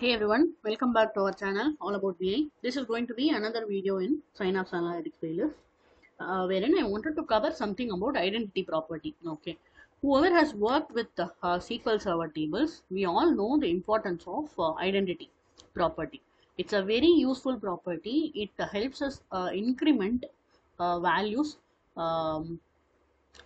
Hey everyone, welcome back to our channel all about BI. This is going to be another video in Sign Synapse Analytics playlist uh, wherein I wanted to cover something about identity property. Okay, whoever has worked with uh, SQL Server tables, we all know the importance of uh, identity property. It's a very useful property. It helps us uh, increment uh, values um,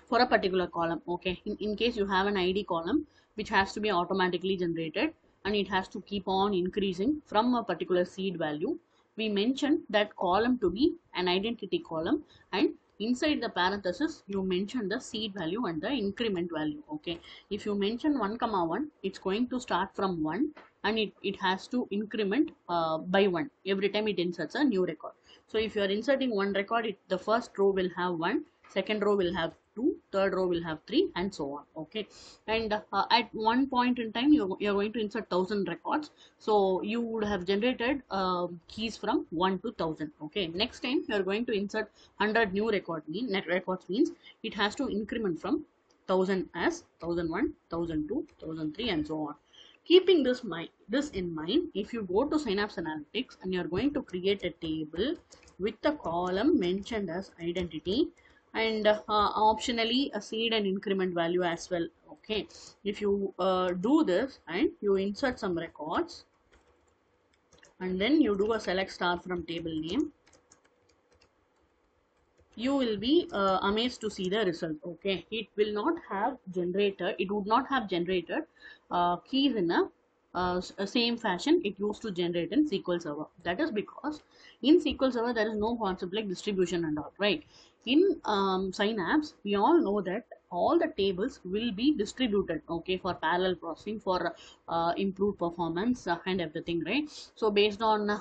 for a particular column. Okay, in, in case you have an ID column which has to be automatically generated and it has to keep on increasing from a particular seed value. We mention that column to be an identity column and inside the parenthesis you mention the seed value and the increment value okay if you mention 1 comma 1 it's going to start from 1 and it, it has to increment uh, by 1 every time it inserts a new record so if you are inserting one record it, the first row will have 1 second row will have 2 third row will have 3 and so on okay? And uh, at one point in time you're, going to insert 1000 records. So you would have generated uh, keys from 1 to 1000 okay? Next time you're going to insert 100 new record mean net records means it has to increment from 1000 as 1001 1002 1003 and so on. Keeping this mind this in mind if you go to synapse analytics and you're going to create a table with the column mentioned as identity and uh, optionally a seed and increment value as well okay if you uh, do this and you insert some records and then you do a select star from table name you will be uh, amazed to see the result okay it will not have generated it would not have generated uh, keys in a uh, same fashion it used to generate in SQL Server. That is because in SQL Server there is no concept like distribution and all, right? In um, Synapse, we all know that all the tables will be distributed, okay, for parallel processing, for uh, improved performance uh, and everything, right? So based on uh,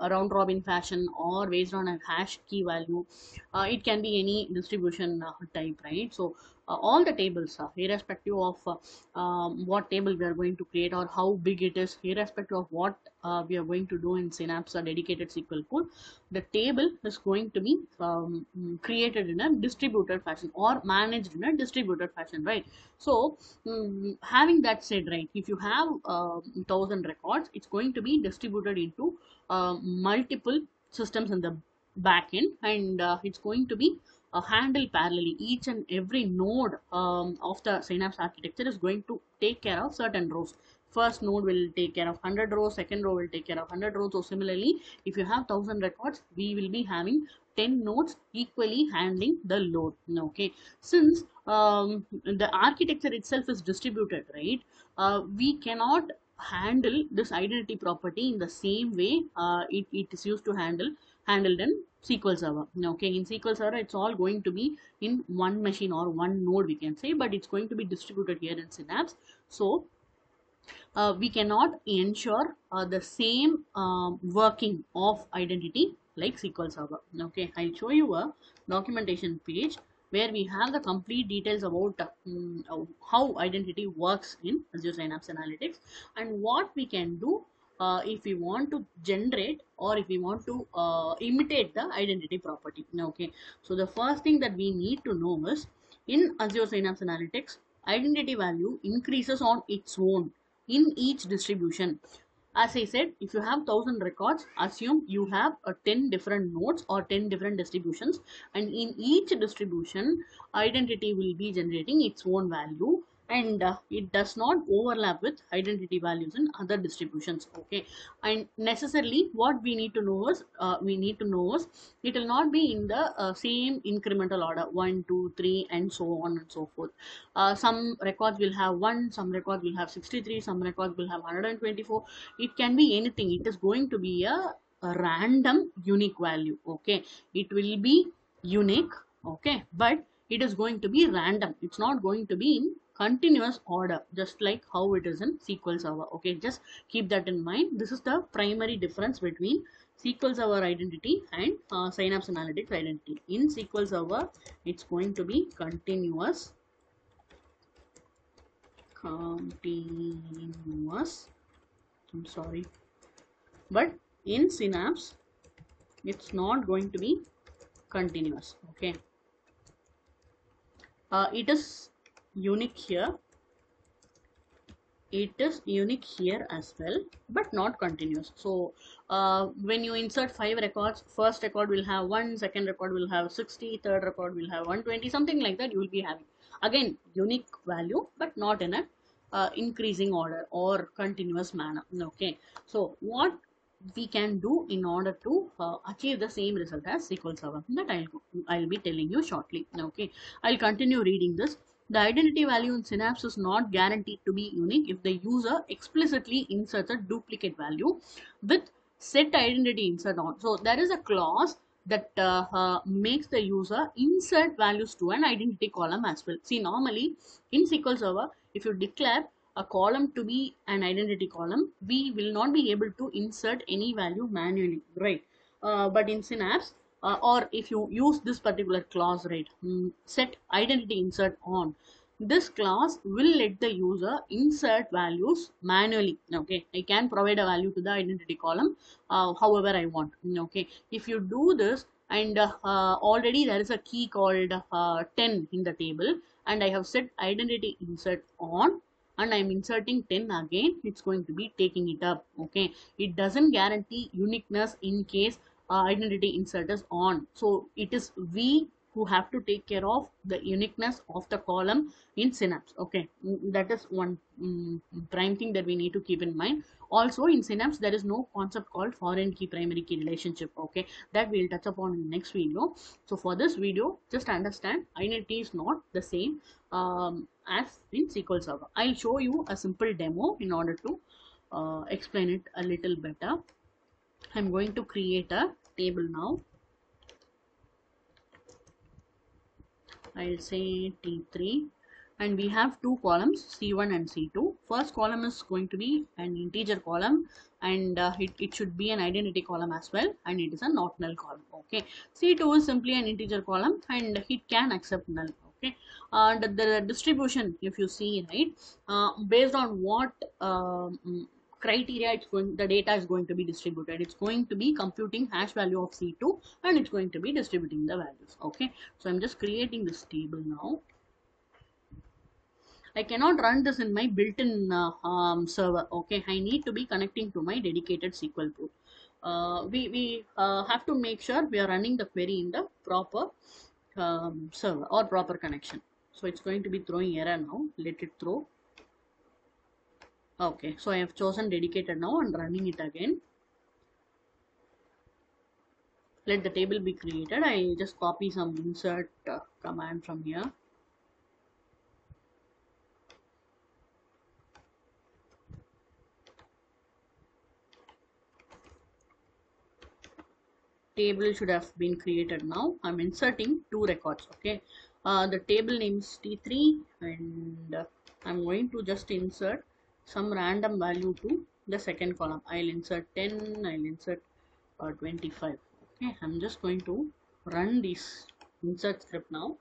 a round robin fashion or based on a hash key value, uh, it can be any distribution uh, type, right? So all the tables uh, irrespective of uh, um, what table we are going to create or how big it is irrespective of what uh, we are going to do in synapse a dedicated sql pool the table is going to be um, created in a distributed fashion or managed in a distributed fashion right? So um, having that said right if you have uh, thousand records it's going to be distributed into uh, multiple systems in the backend and uh, it's going to be uh, handle parallelly each and every node um, of the synapse architecture is going to take care of certain rows. First node will take care of 100 rows second row will take care of 100 rows. So similarly if you have 1000 records we will be having 10 nodes equally handling the load. Okay. Since um, the architecture itself is distributed right uh, we cannot handle this identity property in the same way uh, it, it is used to handle handled in SQL Server. Now, okay, in SQL Server, it's all going to be in one machine or one node, we can say, but it's going to be distributed here in Synapse. So, uh, we cannot ensure uh, the same um, working of identity like SQL Server. Okay, I'll show you a documentation page where we have the complete details about um, how identity works in Azure Synapse Analytics and what we can do uh, if we want to generate or if we want to uh, imitate the identity property. Okay. So the first thing that we need to know is in azure synapse analytics identity value increases on its own in each distribution. As i said if you have 1000 records assume you have uh, 10 different nodes or 10 different distributions and in each distribution identity will be generating its own value and uh, it does not overlap with identity values in other distributions okay? And necessarily what we need to know is uh, we need to know is it will not be in the uh, same incremental order 1 2 3 and so on and so forth. Uh, some records will have 1 some records will have 63 some records will have 124 it can be anything. It is going to be a, a random unique value okay? It will be unique okay? But it is going to be random. It's not going to be in continuous order just like how it is in SQL Server okay? Just keep that in mind. This is the primary difference between SQL Server identity and uh, Synapse Analytics identity. In SQL Server it's going to be continuous continuous I'm sorry. But in Synapse it's not going to be continuous okay? Uh, it is unique here. It is unique here as well but not continuous. So uh, when you insert five records first record will have one second record will have 60 third record will have 120 something like that you will be having. Again unique value but not in a uh, increasing order or continuous manner. Okay. So what we can do in order to uh, achieve the same result as SQL Server that I'll I'll be telling you shortly. Okay. I'll continue reading this the identity value in Synapse is not guaranteed to be unique if the user explicitly inserts a duplicate value with set identity insert on. So there is a clause that uh, uh, makes the user insert values to an identity column as well. See normally in SQL Server if you declare a column to be an identity column we will not be able to insert any value manually right uh, but in Synapse uh, or if you use this particular clause right mm, set identity insert on. This clause will let the user insert values manually okay? I can provide a value to the identity column uh, however i want okay? If you do this and uh, already there is a key called uh, 10 in the table and i have set identity insert on and i'm inserting 10 again it's going to be taking it up okay? It doesn't guarantee uniqueness in case uh, identity insert is on. So it is we who have to take care of the uniqueness of the column in synapse okay? Mm, that is one um, prime thing that we need to keep in mind. Also in synapse there is no concept called foreign key primary key relationship okay? That we'll touch upon in the next video. So for this video just understand identity is not the same um, as in sql server. I'll show you a simple demo in order to uh, explain it a little better. I'm going to create a table now. I'll say T3 and we have two columns C1 and C2 first column is going to be an integer column and uh, it, it should be an identity column as well and it is a not null column okay? C2 is simply an integer column and it can accept null okay? Uh, the, the distribution if you see right uh, based on what um, criteria it's going the data is going to be distributed it's going to be computing hash value of c2 and it's going to be distributing the values okay so i'm just creating this table now I cannot run this in my built-in uh, um, server. Okay, I need to be connecting to my dedicated SQL pool. Uh, we we uh, have to make sure we are running the query in the proper um, server or proper connection. So it's going to be throwing error now. Let it throw okay so I have chosen dedicated now and running it again. Let the table be created. I just copy some insert uh, command from here. Table should have been created now. I'm inserting two records okay? Uh, the table name is t3 and uh, I'm going to just insert some random value to the second column. I'll insert 10 i'll insert uh, 25 okay i'm just going to run this insert script now.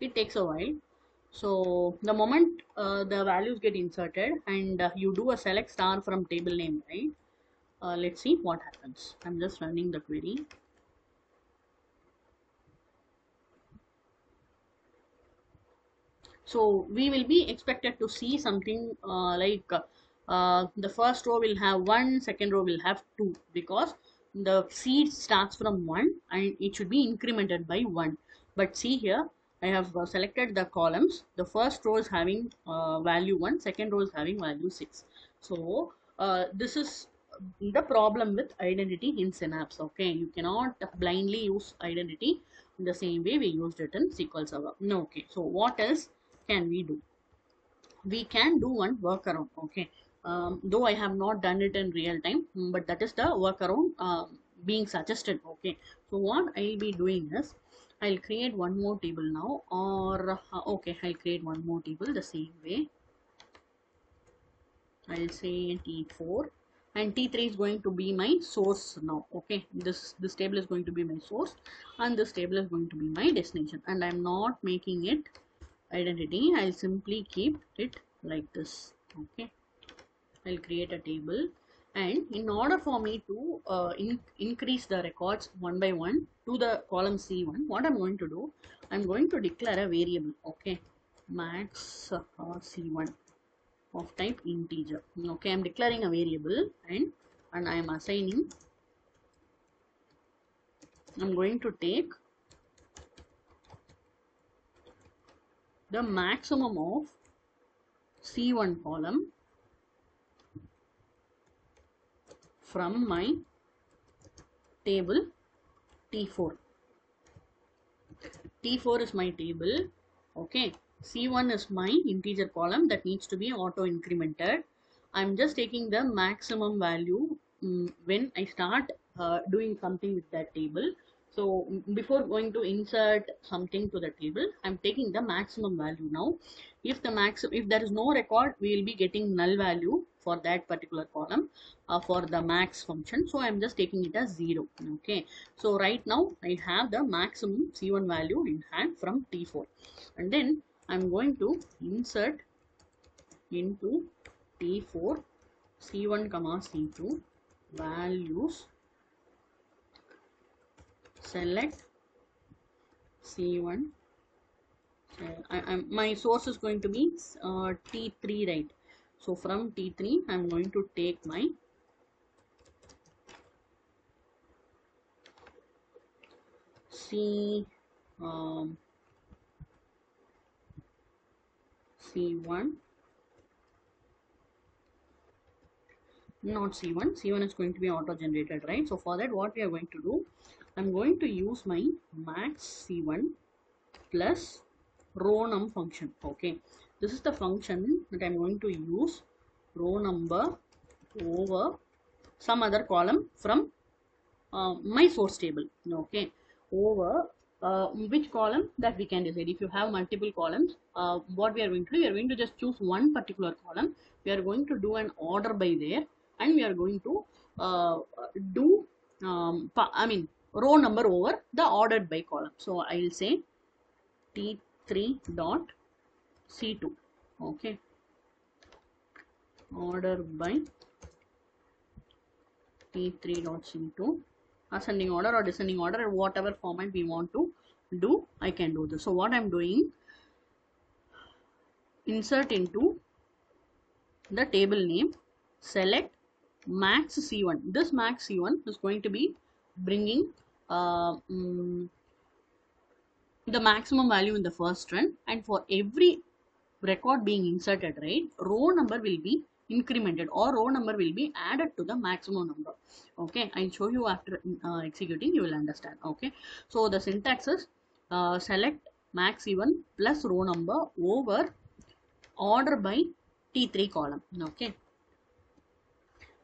It takes a while. So the moment uh, the values get inserted and uh, you do a select star from table name right uh, let's see what happens. I'm just running the query. So we will be expected to see something uh, like uh, the first row will have one second row will have two because the seed starts from one and it should be incremented by one. But see here I have uh, selected the columns. The first row is having uh, value 1 second row is having value 6 so uh, this is the problem with identity in Synapse. Okay, you cannot blindly use identity in the same way we used it in SQL Server. No, okay. So what else can we do? We can do one workaround. Okay, um, though I have not done it in real time, but that is the workaround uh, being suggested. Okay, so what I'll be doing is I'll create one more table now, or uh, okay, I'll create one more table the same way. I'll say T4 and t3 is going to be my source now okay? This this table is going to be my source and this table is going to be my destination. And i'm not making it identity. I'll simply keep it like this okay? I'll create a table. And in order for me to uh, in, increase the records one by one to the column C1 what I'm going to do I'm going to declare a variable okay? Max uh, C1 of type integer okay I'm declaring a variable and and I am assigning I'm going to take the maximum of C1 column from my table T4. T4 is my table. Okay. C1 is my integer column that needs to be auto incremented. I'm just taking the maximum value um, when I start uh, doing something with that table. So before going to insert something to the table, I'm taking the maximum value now. If the max, if there is no record, we will be getting null value for that particular column uh, for the max function. So I'm just taking it as zero. Okay. So right now I have the maximum C1 value in hand from T4, and then I'm going to insert into T4 C1 comma C2 values select C1 uh, I, I'm, my source is going to be uh, T3 right? So from T3 I'm going to take my C um, C1 not C1 C1 is going to be auto generated right? So for that what we are going to do I'm going to use my max C1 plus row num function okay? This is the function that I'm going to use row number over some other column from uh, my source table okay? Over uh, which column that we can decide if you have multiple columns uh, what we are going to do we are going to just choose one particular column we are going to do an order by there and we are going to uh, do um, I mean row number over the ordered by column. So I'll say T3 dot C2. Okay. Order by T3 dot C2. Ascending order or descending order, whatever format we want to do, I can do this. So what I'm doing, insert into the table name, select max C1. This max C1 is going to be bringing uh, um, the maximum value in the first run and for every record being inserted right row number will be incremented or row number will be added to the maximum number okay i'll show you after uh, executing you will understand okay so the syntax is uh, select max c1 plus row number over order by t3 column okay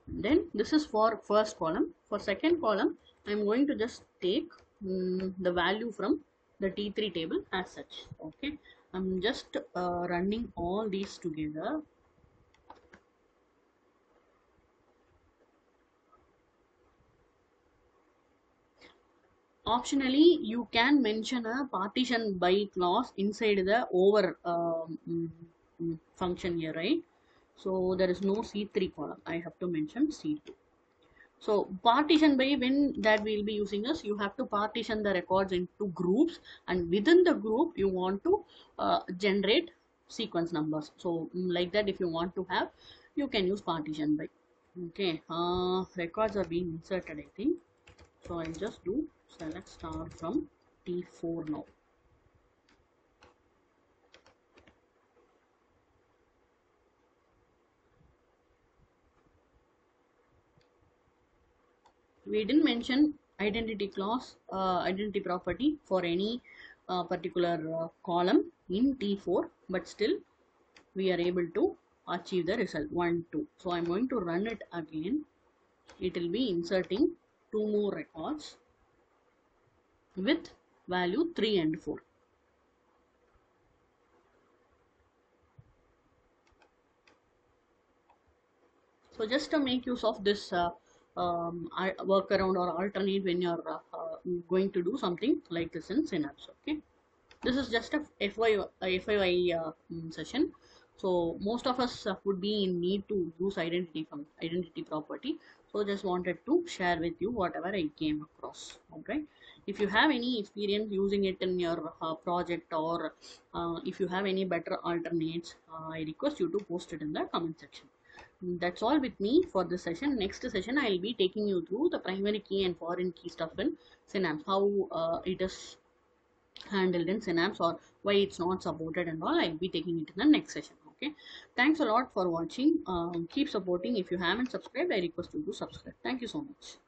then this is for first column for second column I'm going to just take um, the value from the T3 table as such. Okay, I'm just uh, running all these together. Optionally, you can mention a partition by clause inside the over um, mm, function here, right? So there is no C3 column. I have to mention C2. So partition by when that we'll be using is you have to partition the records into groups and within the group you want to uh, generate sequence numbers. So mm, like that if you want to have you can use partition by. Okay, uh, records are being inserted I think. So I'll just do select star from T4 now. we didn't mention identity clause uh, identity property for any uh, particular uh, column in T4 but still we are able to achieve the result. 1 2 so I'm going to run it again. It will be inserting two more records with value 3 and 4 so just to make use of this uh, um, work around or alternate when you're uh, uh, going to do something like this in Synapse. Okay, this is just a FYI uh, mm, session. so most of us uh, would be in need to use identity from identity property so just wanted to share with you whatever i came across okay if you have any experience using it in your uh, project or uh, if you have any better alternates uh, i request you to post it in the comment section. That's all with me for this session. Next session i'll be taking you through the primary key and foreign key stuff in synapse how uh, it is handled in synapse or why it's not supported and all. I'll be taking it in the next session okay. Thanks a lot for watching. Um, keep supporting. If you haven't subscribed i request you to subscribe. Thank you so much